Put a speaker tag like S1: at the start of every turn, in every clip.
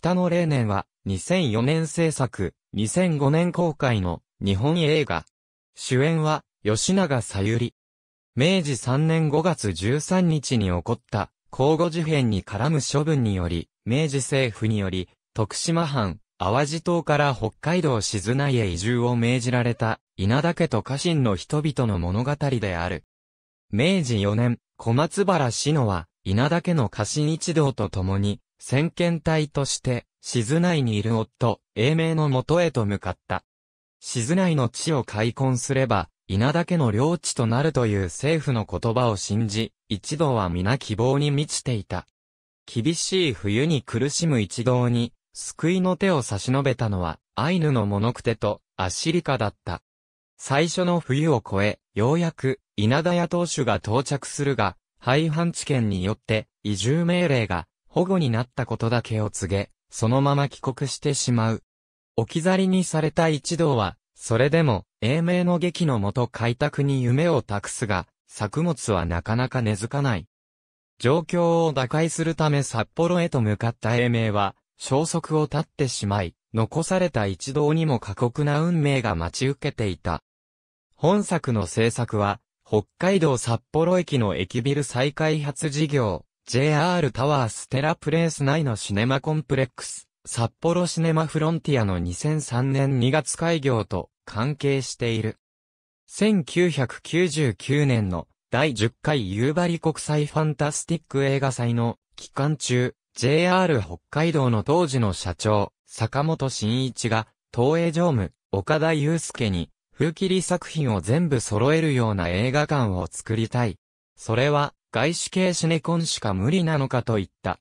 S1: 北の例年は2004年制作、2005年公開の日本映画。主演は吉永小百合。明治3年5月13日に起こった交互事変に絡む処分により、明治政府により、徳島藩、淡路島から北海道静内へ移住を命じられた、稲田家と家臣の人々の物語である。明治4年、小松原志乃は、稲田家の家臣一同と共に、先見隊として、静内にいる夫、英明の元へと向かった。静内の地を開墾すれば、稲田家の領地となるという政府の言葉を信じ、一同は皆希望に満ちていた。厳しい冬に苦しむ一同に、救いの手を差し伸べたのは、アイヌのモノクテとアシリカだった。最初の冬を越え、ようやく、稲田屋当主が到着するが、廃藩置県によって、移住命令が、保護になったことだけを告げ、そのまま帰国してしまう。置き去りにされた一同は、それでも、英明の劇のもと開拓に夢を託すが、作物はなかなか根付かない。状況を打開するため札幌へと向かった英明は、消息を絶ってしまい、残された一同にも過酷な運命が待ち受けていた。本作の制作は、北海道札幌駅の駅ビル再開発事業、JR タワーステラプレイス内のシネマコンプレックス、札幌シネマフロンティアの2003年2月開業と関係している。1999年の第10回夕張国際ファンタスティック映画祭の期間中、JR 北海道の当時の社長、坂本真一が、東映常務、岡田祐介に、風切り作品を全部揃えるような映画館を作りたい。それは、外資系シネコンしか無理なのかと言った。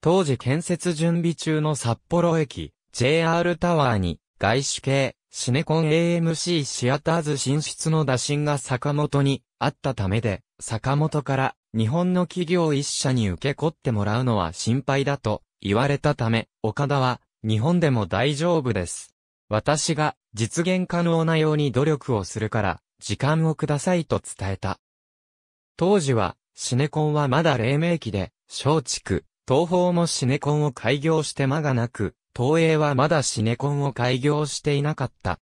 S1: 当時建設準備中の札幌駅、JR タワーに、外資系、シネコン AMC シアターズ進出の打診が坂本にあったためで、坂本から日本の企業一社に受け取ってもらうのは心配だと言われたため、岡田は日本でも大丈夫です。私が実現可能なように努力をするから、時間をくださいと伝えた。当時は、シネコンはまだ黎明期で、松竹、東方もシネコンを開業して間がなく、東映はまだシネコンを開業していなかった。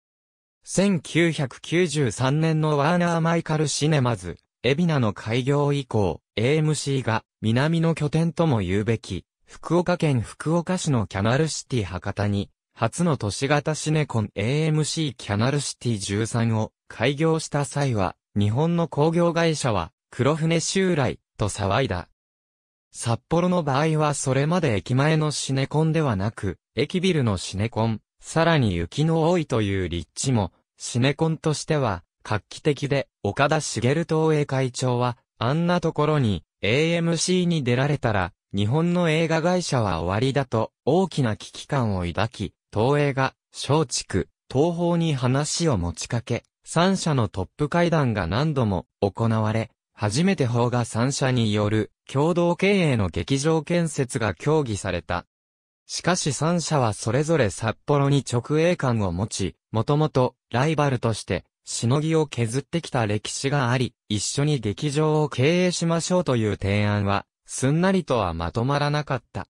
S1: 1993年のワーナーマイカルシネマズ、エビナの開業以降、AMC が南の拠点とも言うべき、福岡県福岡市のキャナルシティ博多に、初の都市型シネコン AMC キャナルシティ13を開業した際は、日本の工業会社は黒船襲来と騒いだ。札幌の場合はそれまで駅前のシネコンではなく、駅ビルのシネコン、さらに雪の多いという立地も、シネコンとしては、画期的で、岡田茂東映会長は、あんなところに、AMC に出られたら、日本の映画会社は終わりだと、大きな危機感を抱き、東映が、松竹、東方に話を持ちかけ、三社のトップ会談が何度も行われ、初めて方が三社による共同経営の劇場建設が協議された。しかし三社はそれぞれ札幌に直営館を持ち、もともとライバルとしてしのぎを削ってきた歴史があり、一緒に劇場を経営しましょうという提案は、すんなりとはまとまらなかった。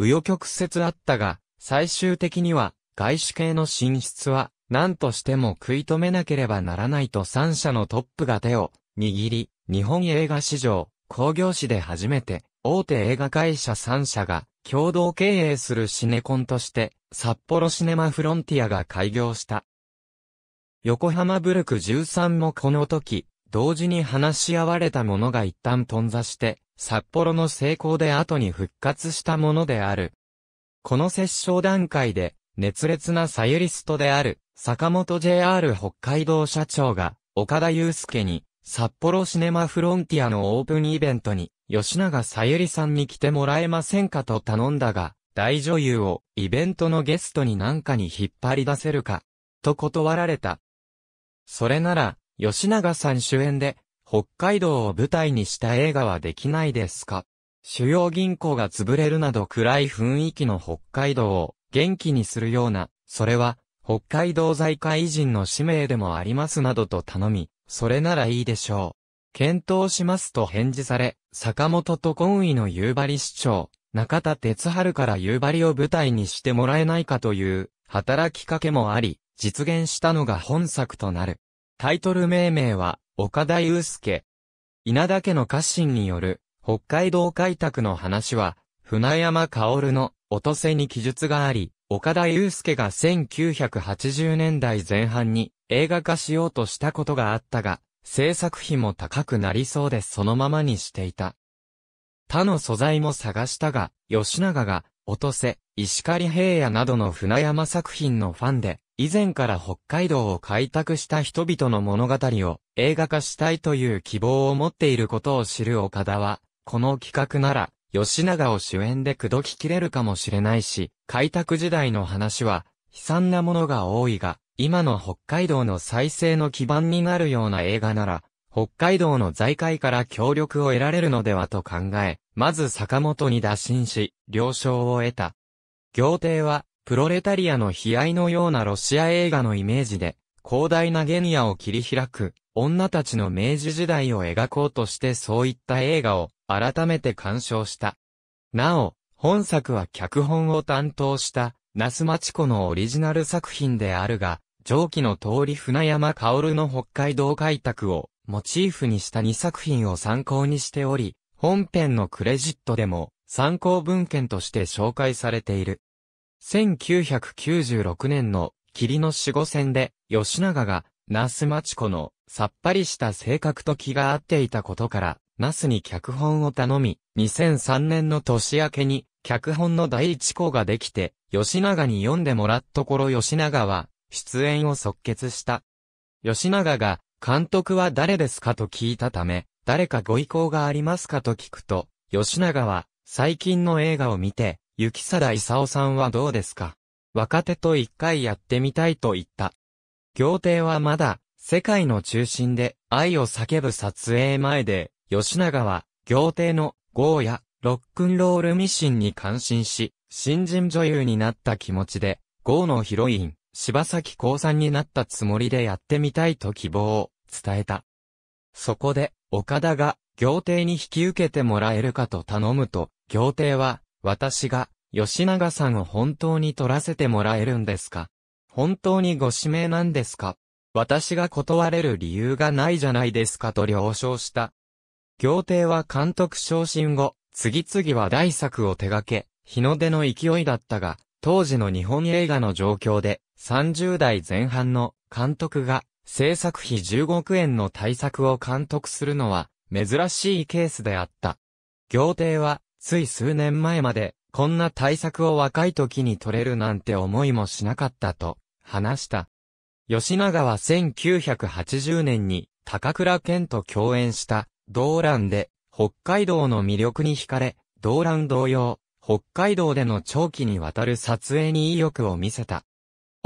S1: 紆余曲折あったが、最終的には、外資系の進出は、何としても食い止めなければならないと三社のトップが手を握り、日本映画史上、工業史で初めて、大手映画会社3社が共同経営するシネコンとして、札幌シネマフロンティアが開業した。横浜ブルク13もこの時、同時に話し合われたものが一旦頓挫して、札幌の成功で後に復活したものである。この折衝段階で、熱烈なサユリストである、坂本 JR 北海道社長が、岡田祐介に、札幌シネマフロンティアのオープンイベントに、吉永さゆりさんに来てもらえませんかと頼んだが、大女優をイベントのゲストになんかに引っ張り出せるか、と断られた。それなら、吉永さん主演で、北海道を舞台にした映画はできないですか？主要銀行が潰れるなど暗い雰囲気の北海道を元気にするような、それは北海道在会人の使命でもありますなどと頼み、それならいいでしょう。検討しますと返事され、坂本と懇意の夕張市長、中田哲春から夕張を舞台にしてもらえないかという働きかけもあり、実現したのが本作となる。タイトル命名は、岡田祐介。稲田家の家臣による、北海道開拓の話は、船山薫の、落とせに記述があり、岡田祐介が1980年代前半に映画化しようとしたことがあったが、制作費も高くなりそうでそのままにしていた。他の素材も探したが、吉永が、落とせ、石狩平野などの船山作品のファンで、以前から北海道を開拓した人々の物語を映画化したいという希望を持っていることを知る岡田は、この企画なら、吉永を主演で口説ききれるかもしれないし、開拓時代の話は、悲惨なものが多いが、今の北海道の再生の基盤になるような映画なら、北海道の財界から協力を得られるのではと考え、まず坂本に打診し、了承を得た。行艇は、プロレタリアの悲哀のようなロシア映画のイメージで、広大なゲニアを切り開く、女たちの明治時代を描こうとしてそういった映画を改めて鑑賞した。なお、本作は脚本を担当した、那須町子のオリジナル作品であるが、上記の通り船山薫の北海道開拓をモチーフにした2作品を参考にしており、本編のクレジットでも参考文献として紹介されている。1996年の霧の守護戦で吉永が那須町子のさっぱりした性格と気が合っていたことから、那須に脚本を頼み、2003年の年明けに脚本の第一項ができて、吉永に読んでもらったところ吉永は出演を即決した。吉永が監督は誰ですかと聞いたため、誰かご意向がありますかと聞くと、吉永は、最近の映画を見て、雪貞勲さんはどうですか？若手と一回やってみたいと言った。行艇はまだ、世界の中心で愛を叫ぶ撮影前で、吉永は、行艇の、ゴーや、ロックンロールミシンに感心し、新人女優になった気持ちで、ゴーのヒロイン、柴崎孝さんになったつもりでやってみたいと希望を伝えた。そこで、岡田が、行艇に引き受けてもらえるかと頼むと、行艇は、私が、吉永さんを本当に取らせてもらえるんですか？本当にご指名なんですか？私が断れる理由がないじゃないですかと了承した。行艇は監督昇進後、次々は大作を手掛け、日の出の勢いだったが、当時の日本映画の状況で、30代前半の監督が制作費15億円の対策を監督するのは珍しいケースであった。行艇はつい数年前までこんな対策を若い時に取れるなんて思いもしなかったと話した。吉永は1980年に高倉健と共演した動乱で北海道の魅力に惹かれ、動乱同様、北海道での長期にわたる撮影に意欲を見せた。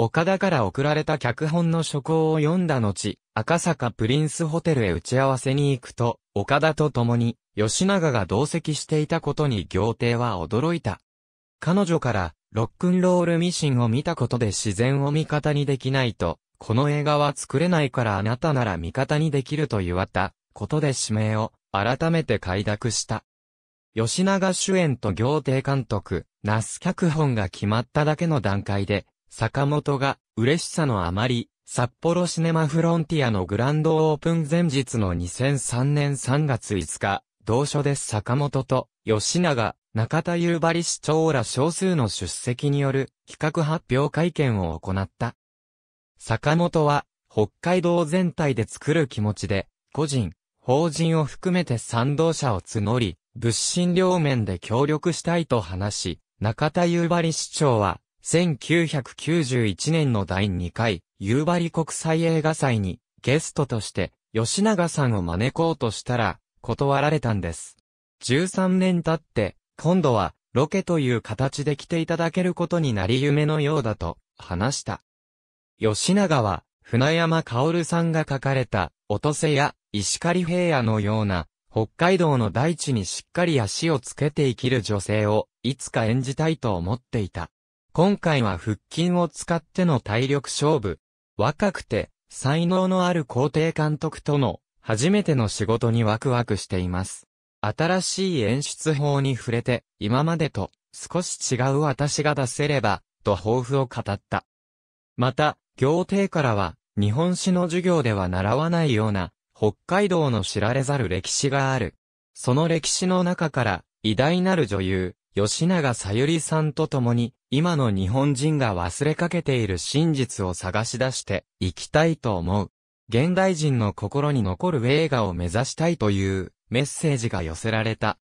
S1: 岡田から送られた脚本の書稿を読んだ後、赤坂プリンスホテルへ打ち合わせに行くと、岡田と共に、吉永が同席していたことに行艇は驚いた。彼女から、ロックンロールミシンを見たことで自然を味方にできないと、この映画は作れないからあなたなら味方にできると言われた、ことで指名を、改めて快諾した。吉永主演と行艇監督、ナス脚本が決まっただけの段階で、坂本が嬉しさのあまり、札幌シネマフロンティアのグランドオープン前日の2003年3月5日、同書で坂本と吉永、中田夕張市長ら少数の出席による企画発表会見を行った。坂本は北海道全体で作る気持ちで、個人、法人を含めて賛同者を募り、物心両面で協力したいと話し、中田夕張市長は1991年の第2回、夕張国際映画祭に、ゲストとして、吉永さんを招こうとしたら、断られたんです。13年経って、今度は、ロケという形で来ていただけることになり夢のようだと、話した。吉永は、船山薫さんが書かれた、落とせや、石狩平野のような、北海道の大地にしっかり足をつけて生きる女性を、いつか演じたいと思っていた。今回は腹筋を使っての体力勝負。若くて、才能のある皇帝監督との、初めての仕事にワクワクしています。新しい演出法に触れて、今までと少し違う私が出せれば、と抱負を語った。また、行廷からは、日本史の授業では習わないような、北海道の知られざる歴史がある。その歴史の中から、偉大なる女優、吉永さゆりさんと共に、今の日本人が忘れかけている真実を探し出していきたいと思う。現代人の心に残る映画を目指したいというメッセージが寄せられた。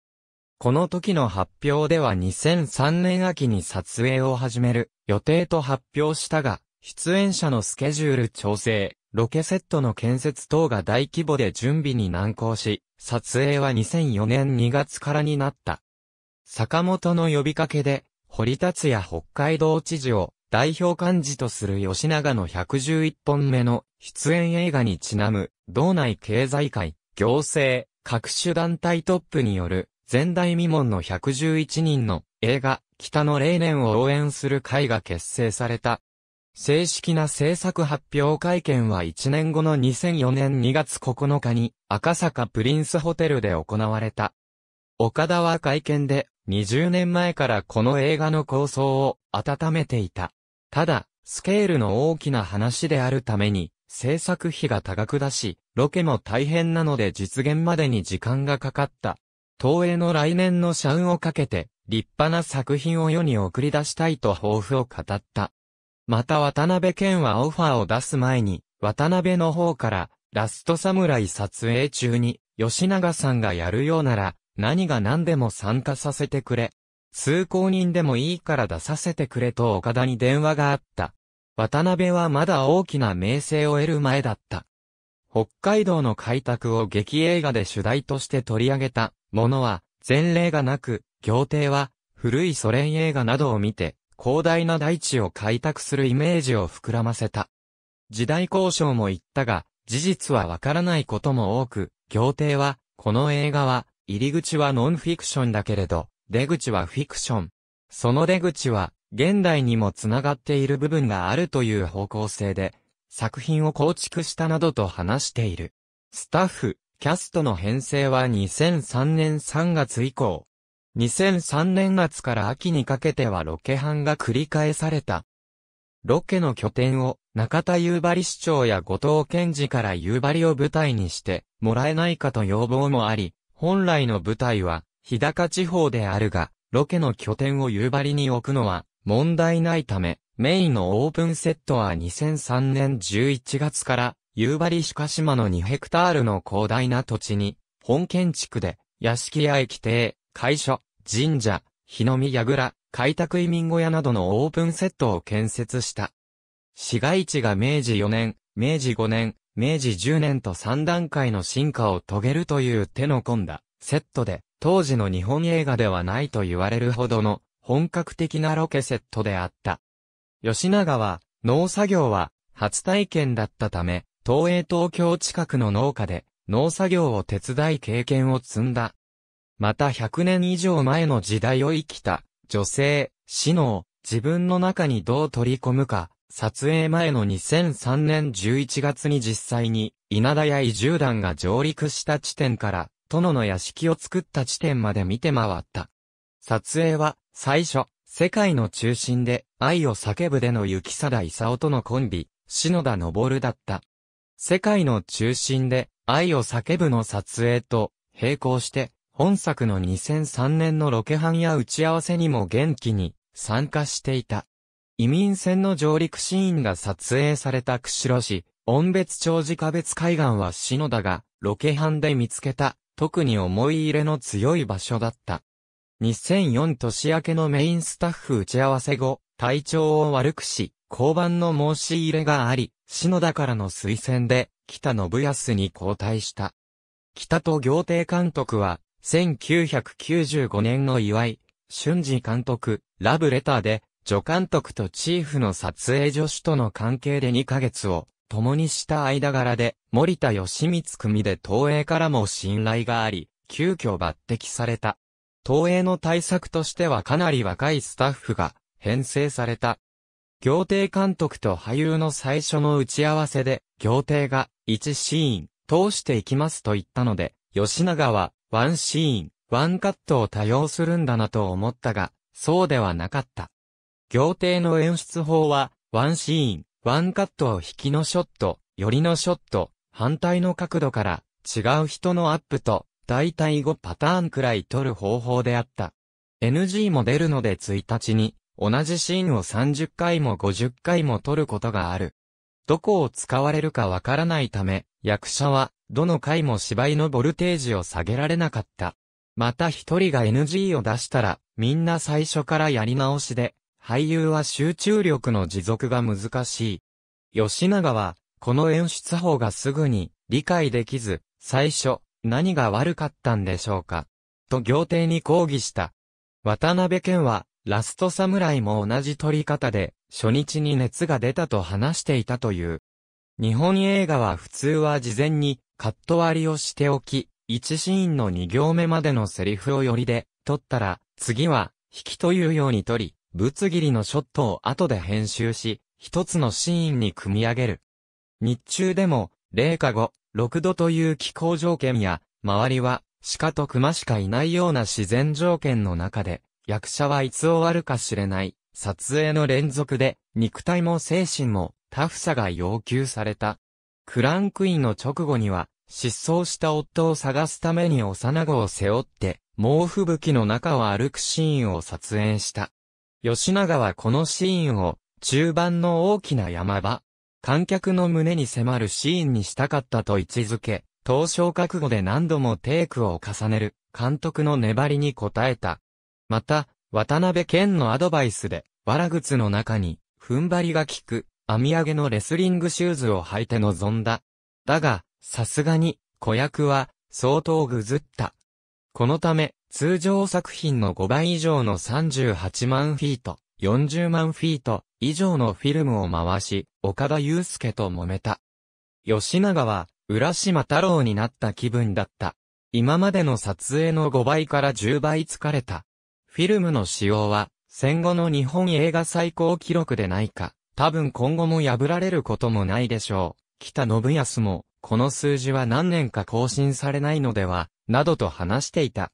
S1: この時の発表では2003年秋に撮影を始める予定と発表したが、出演者のスケジュール調整、ロケセットの建設等が大規模で準備に難航し、撮影は2004年2月からになった。坂本の呼びかけで、堀達也北海道知事を代表幹事とする吉永の111本目の出演映画にちなむ、道内経済界、行政、各種団体トップによる前代未聞の111人の映画、北の霊年を応援する会が結成された。正式な制作発表会見は1年後の2004年2月9日に赤坂プリンスホテルで行われた。岡田は会見で20年前からこの映画の構想を温めていた。ただ、スケールの大きな話であるために、制作費が多額だし、ロケも大変なので実現までに時間がかかった。東映の来年の社運をかけて、立派な作品を世に送り出したいと抱負を語った。また渡辺健はオファーを出す前に、渡辺の方から、ラストサムライ撮影中に、吉永さんがやるようなら、何が何でも参加させてくれ。通行人でもいいから出させてくれと岡田に電話があった。渡辺はまだ大きな名声を得る前だった。北海道の開拓を劇映画で主題として取り上げたものは前例がなく、行艇は古いソ連映画などを見て広大な大地を開拓するイメージを膨らませた。時代交渉も言ったが、事実はわからないことも多く、行艇は、この映画は入り口はノンフィクションだけれど、出口はフィクション。その出口は、現代にもつながっている部分があるという方向性で、作品を構築したなどと話している。スタッフ、キャストの編成は2003年3月以降。2003年夏から秋にかけてはロケ班が繰り返された。ロケの拠点を中田夕張市長や後藤健二から夕張を舞台にしてもらえないかと要望もあり、本来の舞台は、日高地方であるが、ロケの拠点を夕張に置くのは、問題ないため、メインのオープンセットは2003年11月から、夕張鹿島の2ヘクタールの広大な土地に、本建築で、屋敷や駅邸、会所、神社、日の見櫓、開拓移民小屋などのオープンセットを建設した。市街地が明治4年、明治5年、明治10年と3段階の進化を遂げるという手の込んだセットで、当時の日本映画ではないと言われるほどの本格的なロケセットであった。吉永は農作業は初体験だったため、東映東京近くの農家で農作業を手伝い経験を積んだ。また100年以上前の時代を生きた女性、死の自分の中にどう取り込むか、撮影前の2003年11月に実際に、稲田屋移住団が上陸した地点から、殿の屋敷を作った地点まで見て回った。撮影は、最初、世界の中心で、愛を叫ぶでの雪貞勲とのコンビ、篠田昇だった。世界の中心で、愛を叫ぶの撮影と、並行して、本作の2003年のロケハンや打ち合わせにも元気に参加していた。移民船の上陸シーンが撮影された釧路市、温別町自家別海岸は篠田がロケハンで見つけた特に思い入れの強い場所だった。2004年明けのメインスタッフ打ち合わせ後、体調を悪くし、交番の申し入れがあり、篠田からの推薦で、北信康に交代した。北と行艇監督は、1995年の祝い、春時監督、ラブレターで、助監督とチーフの撮影助手との関係で2ヶ月を共にした間柄で、森田義光組で東映からも信頼があり、急遽抜擢された。東映の対策としてはかなり若いスタッフが編成された。行艇監督と俳優の最初の打ち合わせで、行艇が1シーン通していきますと言ったので、吉永はワンシーン、ワンカットを多用するんだなと思ったが、そうではなかった。行艇の演出法は、ワンシーン、ワンカットを引きのショット、寄りのショット、反対の角度から違う人のアップと、だいたい5パターンくらい撮る方法であった。NG も出るので1日に、同じシーンを30回も50回も撮ることがある。どこを使われるかわからないため、役者は、どの回も芝居のボルテージを下げられなかった。また一人が NG を出したら、みんな最初からやり直しで、俳優は集中力の持続が難しい。吉永は、この演出法がすぐに理解できず、最初、何が悪かったんでしょうか？と行廷に抗議した。渡辺健は、ラストサムライも同じ撮り方で、初日に熱が出たと話していたという。日本映画は普通は事前にカット割りをしておき、1シーンの2行目までのセリフをよりで撮ったら、次は引きというように撮り、ぶつ切りのショットを後で編集し、一つのシーンに組み上げる。日中でも、零下5、6度という気候条件や、周りは鹿と熊しかいないような自然条件の中で、役者はいつ終わるか知れない、撮影の連続で、肉体も精神も、タフさが要求された。クランクインの直後には、失踪した夫を探すために幼子を背負って、猛吹雪の中を歩くシーンを撮影した。吉永はこのシーンを、中盤の大きな山場、観客の胸に迫るシーンにしたかったと位置づけ、当初覚悟で何度もテイクを重ねる、監督の粘りに応えた。また、渡辺健のアドバイスで、わら靴の中に、踏ん張りが効く、網上げのレスリングシューズを履いて臨んだ。だが、さすがに、子役は、相当ぐずった。このため、通常作品の5倍以上の38万フィート、40万フィート以上のフィルムを回し、岡田祐介と揉めた。吉永は、浦島太郎になった気分だった。今までの撮影の5倍から10倍疲れた。フィルムの使用は、戦後の日本映画最高記録でないか。多分今後も破られることもないでしょう。北信康も、この数字は何年か更新されないのでは、などと話していた。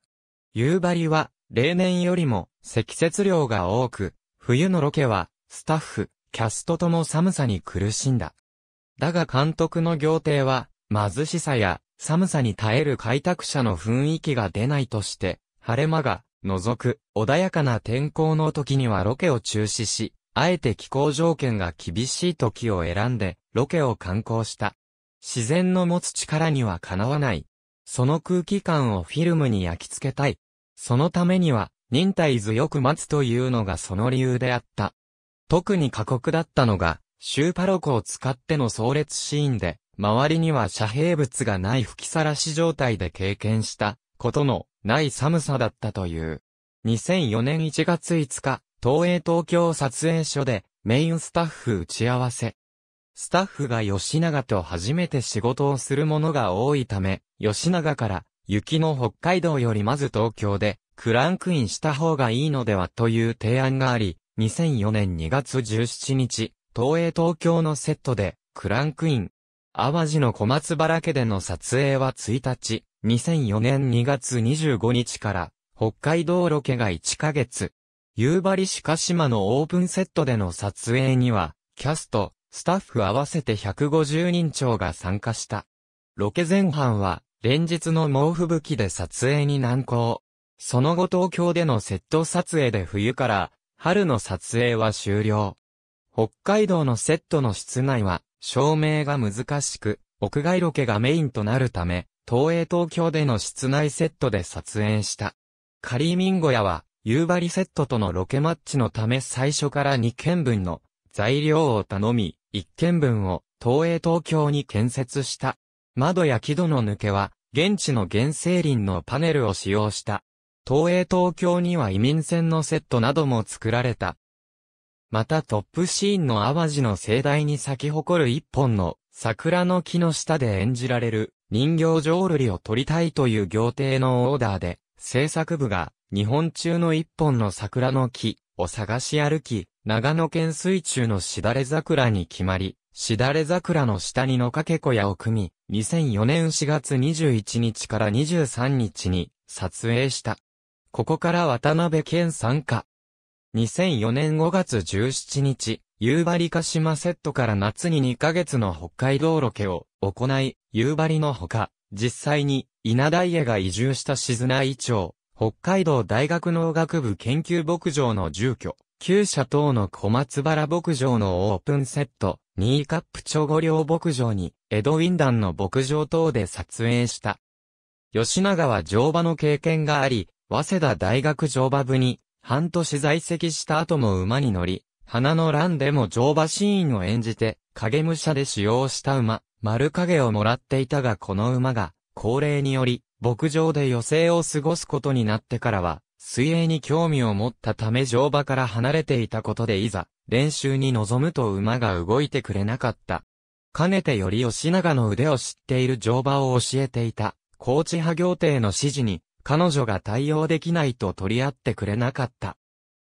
S1: 夕張は、例年よりも、積雪量が多く、冬のロケは、スタッフ、キャストとも寒さに苦しんだ。だが監督の行程は、貧しさや寒さに耐える開拓者の雰囲気が出ないとして、晴れ間が除く穏やかな天候の時にはロケを中止し、あえて気候条件が厳しい時を選んでロケを観光した。自然の持つ力にはかなわない。その空気感をフィルムに焼き付けたい。そのためには忍耐強く待つというのがその理由であった。特に過酷だったのが、シューパロコを使っての壮烈シーンで、周りには遮蔽物がない吹きさらし状態で経験したことのない寒さだったという。2004年1月5日、東映東京撮影所でメインスタッフ打ち合わせ。スタッフが吉永と初めて仕事をするものが多いため、吉永から雪の北海道よりまず東京でクランクインした方がいいのではという提案があり、2004年2月17日、東映東京のセットでクランクイン淡路の小松原家での撮影は1日、2004年2月25日から、北海道ロケが1ヶ月。夕張鹿島のオープンセットでの撮影には、キャスト、スタッフ合わせて150人超が参加した。ロケ前半は、連日の猛吹雪で撮影に難航。その後東京でのセット撮影で冬から、春の撮影は終了。北海道のセットの室内は、照明が難しく、屋外ロケがメインとなるため、東映東京での室内セットで撮影した。カリーミンゴヤは、夕張セットとのロケマッチのため最初から2件分の材料を頼み、1件分を東映東京に建設した。窓や木戸の抜けは、現地の原生林のパネルを使用した。東映東京には移民船のセットなども作られた。またトップシーンの淡路の盛大に咲き誇る一本の桜の木の下で演じられる人形浄瑠璃を撮りたいという行程のオーダーで、制作部が日本中の一本の桜の木を探し歩き、長野県水中のしだれ桜に決まり、しだれ桜の下にのかけ小屋を組み、2004年4月21日から23日に撮影した。ここから渡辺健参加。2004年5月17日、夕張鹿島セットから夏に2ヶ月の北海道ロケを行い、夕張のほか、実際に稲田家が移住した静内町、北海道大学農学部研究牧場の住居、旧社等の小松原牧場のオープンセット、ニーカップチョゴ寮牧場に、エドウィンダンの牧場等で撮影した。吉永は乗馬の経験があり、早稲田大学乗馬部に、半年在籍した後も馬に乗り、花の乱でも乗馬シーンを演じて、影武者で使用した馬、丸影をもらっていたがこの馬が、高齢により、牧場で余生を過ごすことになってからは、水泳に興味を持ったため乗馬から離れていたことでいざ、練習に臨むと馬が動いてくれなかった。かねてより吉永の腕を知っている乗馬を教えていた、コーチ派行艇の指示に、彼女が対応できないと取り合ってくれなかった。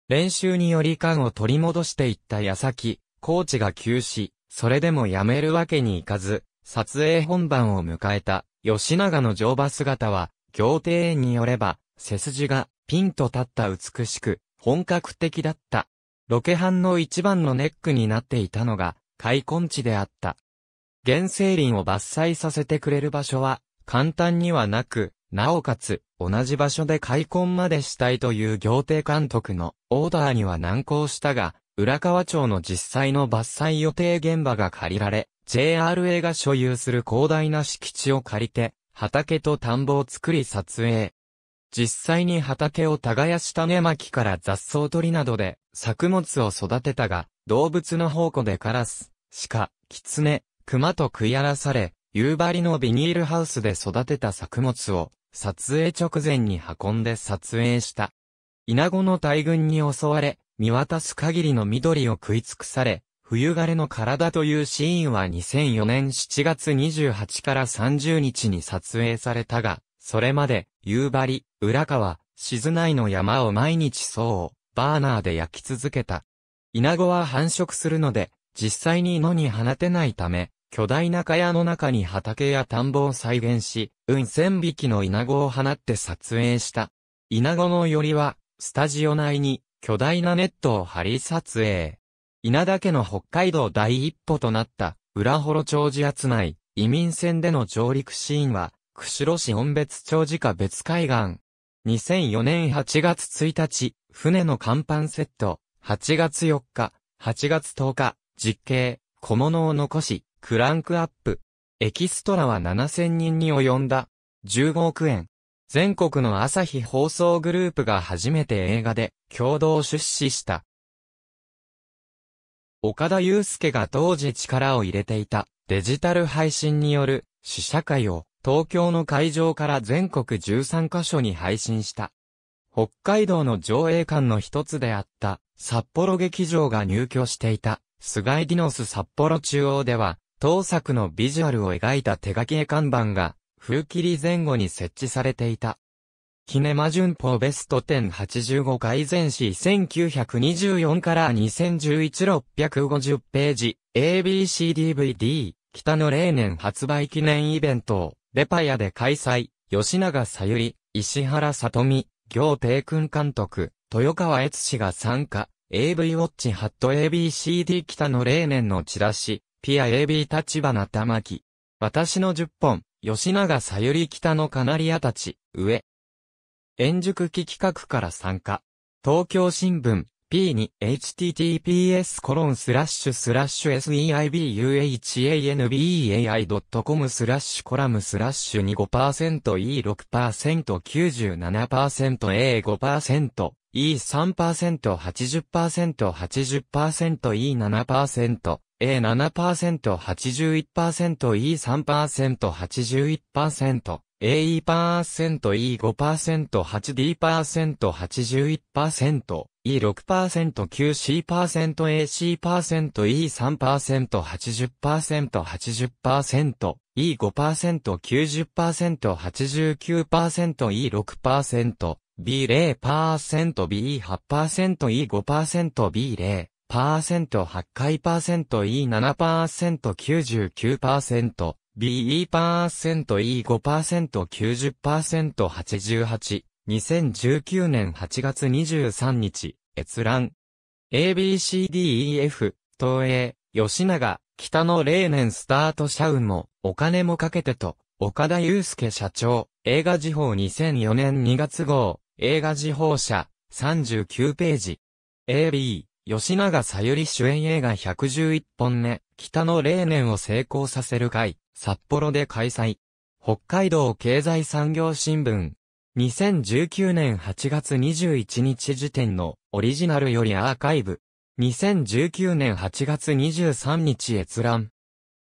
S1: 練習により感を取り戻していった矢先、コーチが休止、それでもやめるわけにいかず、撮影本番を迎えた、吉永の乗馬姿は、行庭園によれば、背筋がピンと立った美しく、本格的だった。ロケハンの一番のネックになっていたのが、開墾地であった。原生林を伐採させてくれる場所は、簡単にはなく、なおかつ、同じ場所で開墾までしたいという行政監督のオーダーには難航したが、浦河町の実際の伐採予定現場が借りられ、JRA が所有する広大な敷地を借りて、畑と田んぼを作り撮影。実際に畑を耕した根巻きから雑草取りなどで作物を育てたが、動物の宝庫でカラス、鹿、狐、熊と食い荒らされ、夕張のビニールハウスで育てた作物を撮影直前に運んで撮影した。稲子の大群に襲われ、見渡す限りの緑を食い尽くされ、冬枯れの体というシーンは2004年7月28から30日に撮影されたが、それまで、夕張、浦川、静内の山を毎日そう、バーナーで焼き続けた。稲子は繁殖するので、実際に野に放てないため、巨大な蚊帳の中に畑や田んぼを再現し、うん千匹の稲子を放って撮影した。稲子のよりは、スタジオ内に巨大なネットを張り撮影。稲田家の北海道第一歩となった浦幌町自圧内移民船での上陸シーンは、釧路市温別町自家別海岸。2004年8月1日、船の甲板セット、8月4日、8月10日、実刑、小物を残し、クランクアップ。エキストラは7000人に及んだ。15億円。全国の朝日放送グループが初めて映画で共同出資した。岡田祐介が当時力を入れていたデジタル配信による試写会を東京の会場から全国13カ所に配信した。北海道の上映館の一つであった札幌劇場が入居していた菅井ディノス札幌中央では当作のビジュアルを描いた手書き絵看板が、風切り前後に設置されていた。キネマ旬報ベスト1085改善誌1924から2011-650ページ。ABCDVD 北の例年発売記念イベントをレパヤで開催。吉永さゆり石原さとみ行帝君監督豊川悦氏が参加。AV ウォッチハット ABCD 北の例年のチラシ。ピア AB 立花玉木。私の10本、吉永さゆり北のカナリアたち、上。円熟期企画から参加。東京新聞、P に https コロンスラッシュスラッシュ seibuhanbeai.com スラッシュコラムスラッシュ 25%E6% 97%A5% E3% 80% 80% E7% A7% 81% E3% 81% AE% E5% 8D% 81% E6% QC% AC% E3% 80% 80% E5% 90% 89% E6% B0% B8% E5% B0 8%、8回 E7% 99%、BE%E5% 90% 88 2019年8月23日閲覧。ABCDEF 東映吉永北の例年スタート社運もお金もかけてと岡田祐介社長映画時報2004年2月号映画時報社39ページ。AB 吉永さゆり主演映画111本目北の例年を成功させる会札幌で開催。北海道経済産業新聞。2019年8月21日時点のオリジナルよりアーカイブ。2019年8月23日閲覧。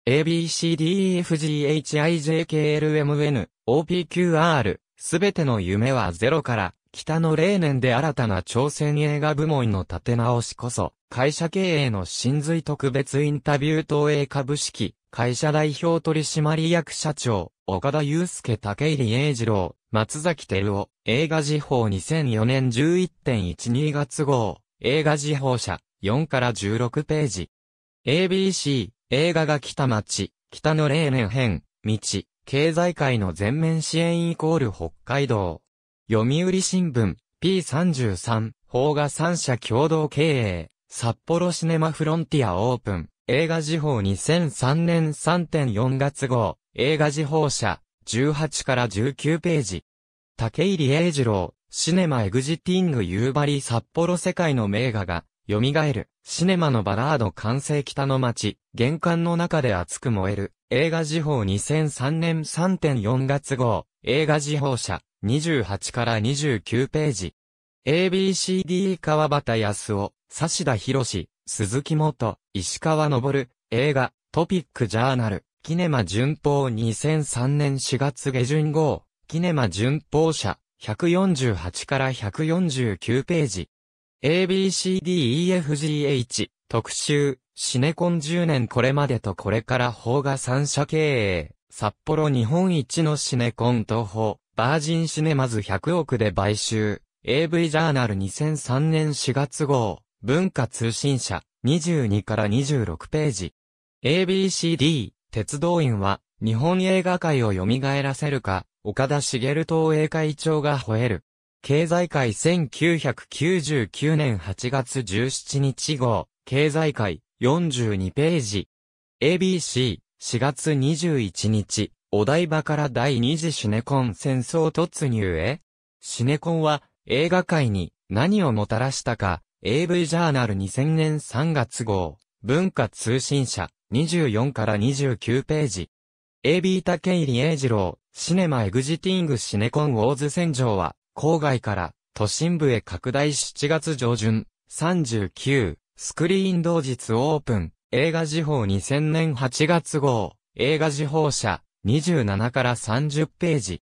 S1: ABCDEFGHIJKLMN OPQR すべての夢はゼロから北の例年で新たな挑戦映画部門の立て直しこそ会社経営の真髄特別インタビュー東映株式会社代表取締役社長、岡田祐介竹入英二郎、松崎照夫、映画時報2004年11.12月号、映画時報社、4から16ページ。ABC、映画が来た街、北の例年編、道、経済界の全面支援イコール北海道。読売新聞、P33、邦画三社共同経営、札幌シネマフロンティアオープン。映画時報2003年3.4月号、映画時報社、18から19ページ。竹入英二郎、シネマエグジティング夕張札幌世界の名画が、蘇る、シネマのバラード完成北の街、玄関の中で熱く燃える、映画時報2003年3.4月号、映画時報社、28から29ページ。ABCD 川端康夫、指田博士、鈴木元、石川昇、映画、トピックジャーナル、キネマ旬報2003年4月下旬号、キネマ旬報社、148から149ページ。ABCDEFGH、特集、シネコン10年これまでとこれから邦画三社経営、札幌日本一のシネコン東宝、バージンシネマズ100億で買収、AV ジャーナル2003年4月号、文化通信社、22から26ページ。ABCD、鉄道員は、日本映画界を蘇らせるか、岡田茂東映会長が吠える。経済界1999年8月17日号、経済界42ページ。ABC、4月21日、お台場から第二次シネコン戦争突入へ。シネコンは映画界に何をもたらしたか、AV ジャーナル2000年3月号、文化通信社、24から29ページ。AB 竹入英二郎、シネマエグジティングシネコンウォーズ戦場は、郊外から都心部へ拡大7月上旬、39、スクリーン同日オープン、映画時報2000年8月号、映画時報社、27から30ページ。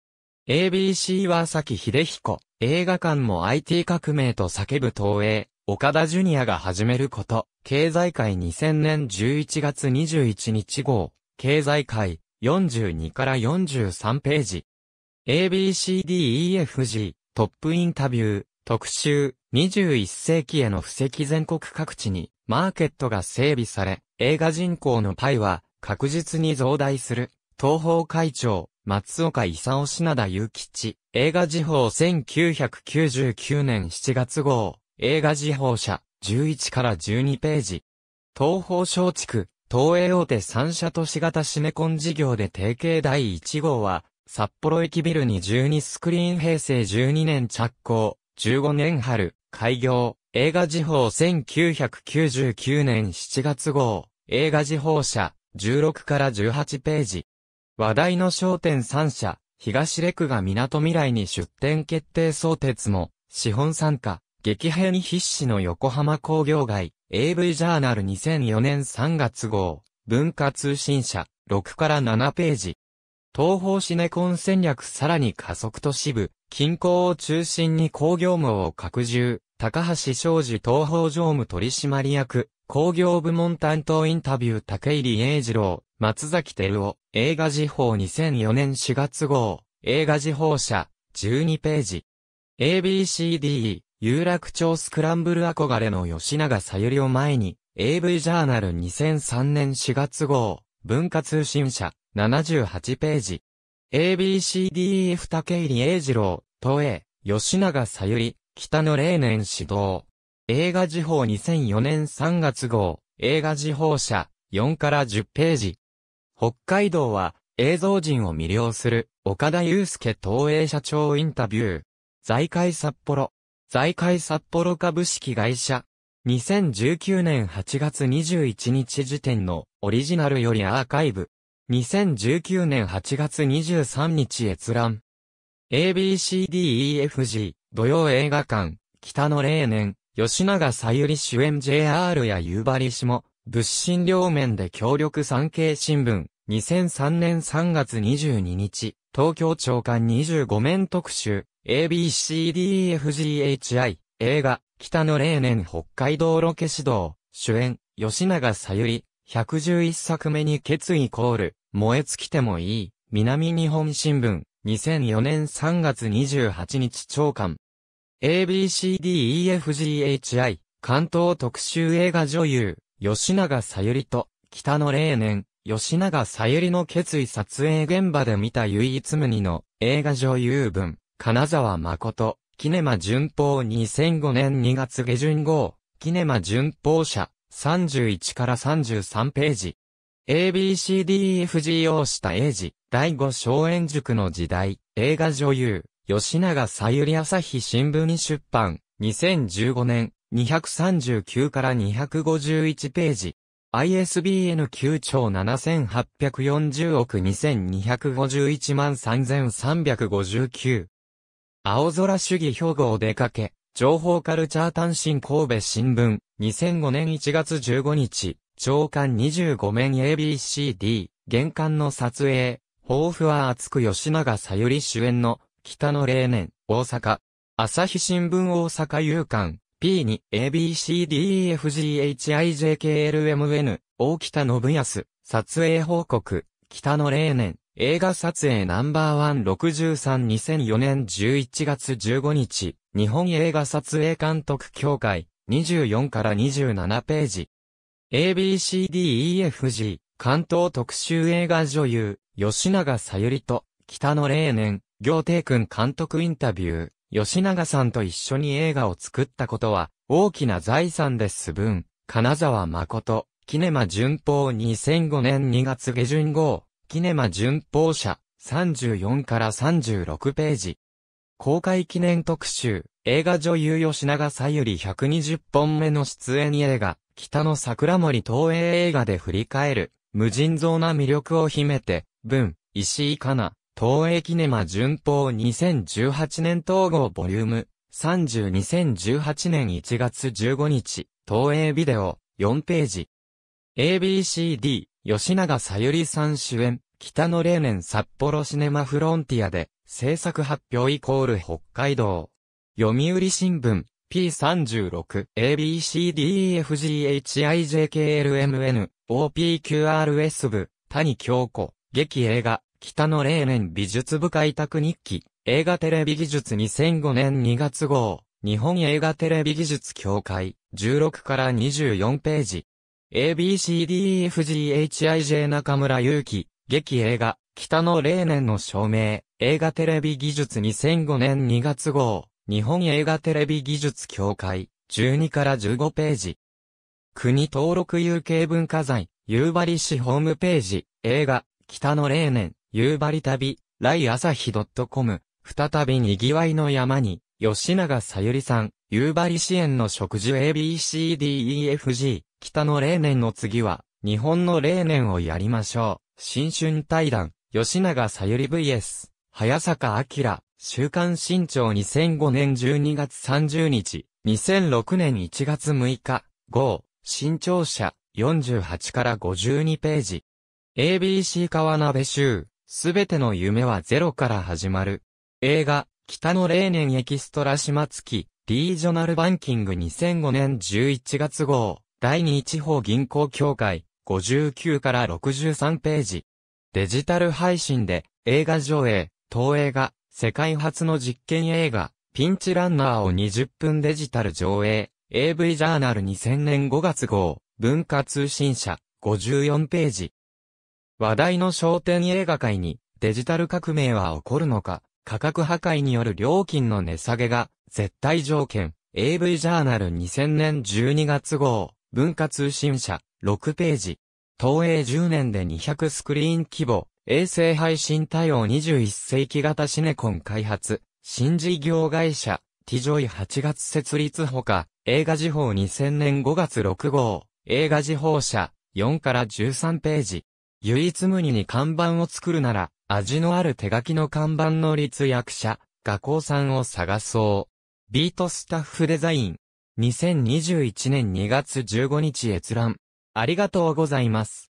S1: ABC は崎秀彦、映画館も IT 革命と叫ぶ東映、岡田ジュニアが始めること、経済界2000年11月21日号、経済界。42から43ページ。ABCDEFG、トップインタビュー、特集、21世紀への布石全国各地に、マーケットが整備され、映画人口のパイは、確実に増大する。東方会長、松岡勲品田祐吉、映画時報1999年7月号。映画時報社、11から12ページ。東方松竹、東映大手三社都市型シネコン事業で提携第1号は、札幌駅ビルに12スクリーン平成12年着工、15年春、開業、映画時報1999年7月号、映画時報社、16から18ページ。話題の商店3社、東レクが港未来に出店決定相鉄も、資本参加、激変必至の横浜工業街、AV ジャーナル2004年3月号、文化通信社、6から7ページ。東方シネコン戦略さらに加速都市部、近郊を中心に工業務を拡充、高橋昌司東方常務取締役、工業部門担当インタビュー竹入英二郎、松崎照夫、映画時報2004年4月号、映画時報社、12ページ。ABCD、有楽町スクランブル憧れの吉永さゆりを前に、AV ジャーナル2003年4月号、文化通信社、78ページ。ABCDEF 竹入英二郎、東映、吉永さゆり、北野霊年指導。映画時報2004年3月号、映画時報社、4から10ページ。北海道は、映像人を魅了する、岡田祐介東映社長インタビュー。財界札幌。財界札幌株式会社。2019年8月21日時点のオリジナルよりアーカイブ。2019年8月23日閲覧。ABCDEFG、土曜映画館、北野霊年、吉永さゆり主演 JR や夕張市も、物心両面で協力産経新聞、2003年3月22日、東京長官25面特集、ABCDFGHI、映画、北野霊年北海道ロケ指導、主演、吉永さゆり、111作目に決意コール、燃え尽きてもいい、南日本新聞、2004年3月28日長官。ABCDEFGHI、関東特集映画女優、吉永さゆりと、北野霊年、吉永さゆりの決意撮影現場で見た唯一無二の映画女優文、金沢誠、キネマ順報2005年2月下旬号、キネマ順報社、31から33ページ。ABCDEFG をした英治、第5小園塾の時代、映画女優、吉永さゆり朝日新聞に出版、2015年、239から251ページ。ISBN 9兆7840億2251万3359。青空主義兵庫お出かけ、情報カルチャー単身神戸新聞、2005年1月15日、長官25面 ABCD、玄関の撮影、抱負は厚く吉永さゆり主演の、北の例年、大阪、朝日新聞大阪夕刊、P2、ABCDEFGHIJKLMN、大北信康、撮影報告、北の例年、映画撮影ナンバーワン63 2004年11月15日、日本映画撮影監督協会、24から27ページ。ABCDEFG、関東特集映画女優、吉永さゆりと、北野霊年、行帝君監督インタビュー、吉永さんと一緒に映画を作ったことは、大きな財産です分、金沢誠、キネマ順報2005年2月下旬号、キネマ順報社、34から36ページ。公開記念特集、映画女優吉永さゆり120本目の出演映画、北の桜森東映映画で振り返る、無尽蔵な魅力を秘めて、文、石井かな、東映キネマ順報2018年統合ボリューム、30 2018年1月15日、東映ビデオ、4ページ。ABCD、吉永さゆりさん主演、北野霊年札幌シネマフロンティアで、制作発表イコール北海道。読売新聞、P36、ABCDEFGHIJKLMN、OPQRS 部、谷京子、劇映画、北野霊年美術部開拓日記、映画テレビ技術2005年2月号、日本映画テレビ技術協会、16から24ページ。ABCDEFGHIJ 中村祐希、劇映画、北の霊年の証明、映画テレビ技術2005年2月号、日本映画テレビ技術協会、12から15ページ。国登録有形文化財、夕張市ホームページ、映画、北の霊年、夕張旅、ライ朝日 .com、再び賑わいの山に、吉永さゆりさん、夕張支援の食事 ABCDEFG、北の霊年の次は、日本の霊年をやりましょう。新春対談、吉永さゆり VS、早坂明、週刊新潮2005年12月30日、2006年1月6日、号、新潮社、48から52ページ。ABC 川鍋州、すべての夢はゼロから始まる。映画、北の霊年エキストラ島月、リージョナルバンキング2005年11月号、第2地方銀行協会、59から63ページ。デジタル配信で映画上映、東映画、世界初の実験映画、ピンチランナーを20分デジタル上映、AV ジャーナル2000年5月号、文化通信社、54ページ。話題の商店映画界にデジタル革命は起こるのか、価格破壊による料金の値下げが絶対条件、AV ジャーナル2000年12月号、文化通信社、6ページ。東映10年で200スクリーン規模、衛星配信対応。21世紀型シネコン開発、新事業会社、ティジョイ8月設立ほか、映画時報2000年5月6号、映画時報社、4から13ページ。唯一無二に看板を作るなら、味のある手書きの看板の立役者、画工さんを探そう。ビートスタッフデザイン。2021年2月15日閲覧。ありがとうございます。